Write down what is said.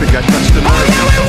epic, I touched the nerve.